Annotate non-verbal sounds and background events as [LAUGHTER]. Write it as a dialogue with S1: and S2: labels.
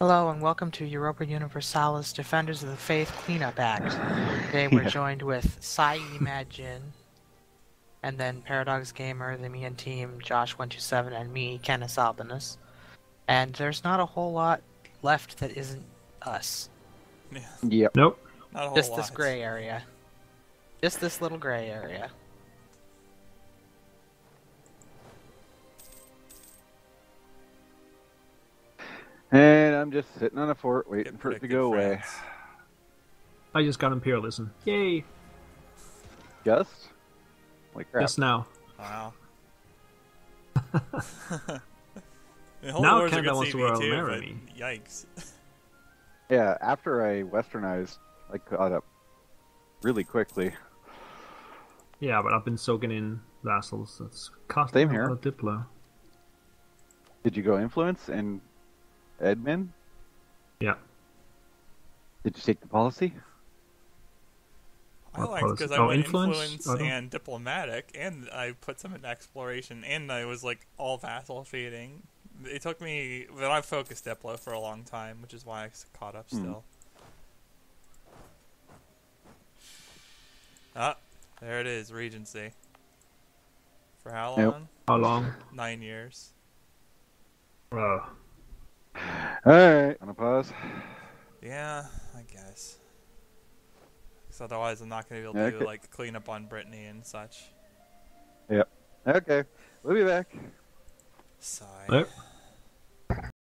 S1: Hello and welcome to Europa Universalis Defenders of the Faith Cleanup Act. Today we're
S2: Yeah.
S1: joined with Sai Imagine, and then ParadogsGamer, the MeInTeam, Josh127, and me, Canus Albinus. And there's not a whole lot left that isn't us.
S3: Yeah,
S2: Yep.
S4: Nope.
S3: not a whole
S1: Just
S3: lot.
S1: this gray area. Just this little gray area.
S2: And I'm just sitting on a fort waiting
S3: Get
S2: for it to
S3: predicted
S2: go away.
S4: I just got imperialism. Yay!
S2: Just? Like crap.
S4: Just now.
S3: Wow. [LAUGHS] The
S4: Now
S3: war's a
S4: Canada wants to
S3: CV
S4: Royal
S3: too,
S4: Marry me.
S3: Yikes.
S2: Yeah, after I westernized, I caught up really quickly.
S4: Yeah, but I've been soaking in vassals. That's costing
S2: Same here.
S4: a Diplo.
S2: Did you go influence and admin?
S4: Yeah.
S2: Did you take the policy?
S3: I
S4: What
S3: liked because I
S4: Oh,
S3: went
S4: influence?
S3: influence,
S4: I
S3: and diplomatic, and I put some in exploration, and I was like all vassal feeding. It took me, but I focused Diplo for a long time, which is why I caught up
S2: Hmm.
S3: still. Ah, there it is, Regency. For how long?
S2: Yep.
S4: How long?
S3: Nine years.
S4: Oh.
S2: Alright, on a pause.
S3: Yeah, I guess. 'Cause otherwise, I'm not gonna be able to
S2: Yeah,
S3: do like clean up on Brittany and such. Yep.
S2: Okay, we'll be back.
S3: Sorry.
S4: Yep.